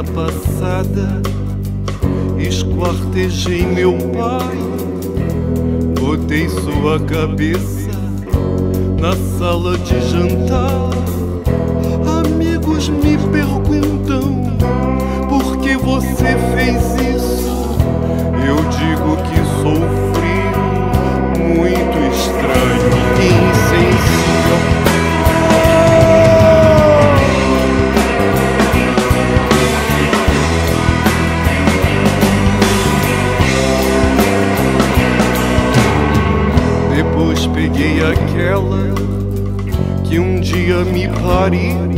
semana passada esquartejei meu pai, botei sua cabeça na sala de jantar. Amigos me perguntaram. Que um dia me pariu.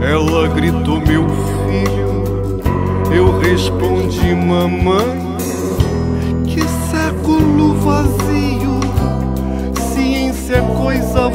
Ela gritou, meu filho. Eu respondi, mamãe. Que século vazio. Ciência é coisa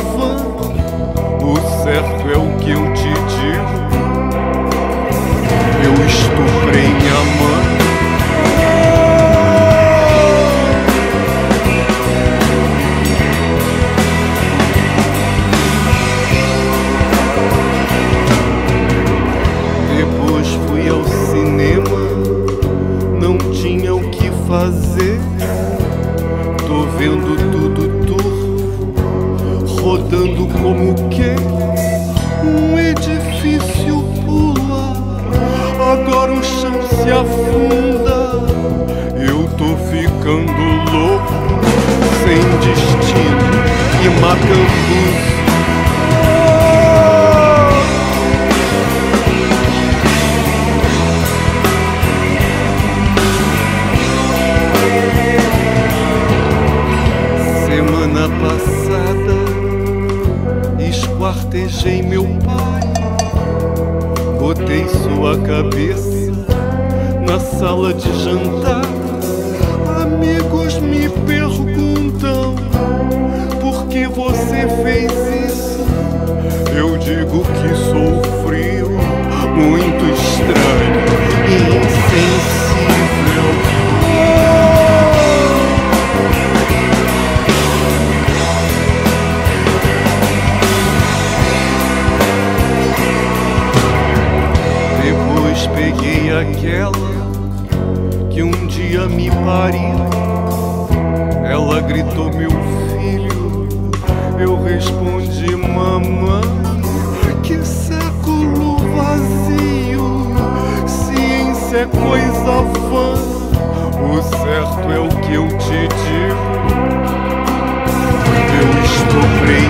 rodando como que um edifício pula. Agora o chão se afunda. Eu tô ficando louco, sem destino e matando. Esquartejei meu pai, botei sua cabeça na sala de jantar. Amigos me perguntam por que você fez isso. Eu digo que sou frio, muito estranho aquela que um dia me pariu. Ela gritou, meu filho. Eu respondi, mamãe. Que século vazio. Ciência é coisa vã. O certo é o que eu te digo. Eu minha mãe.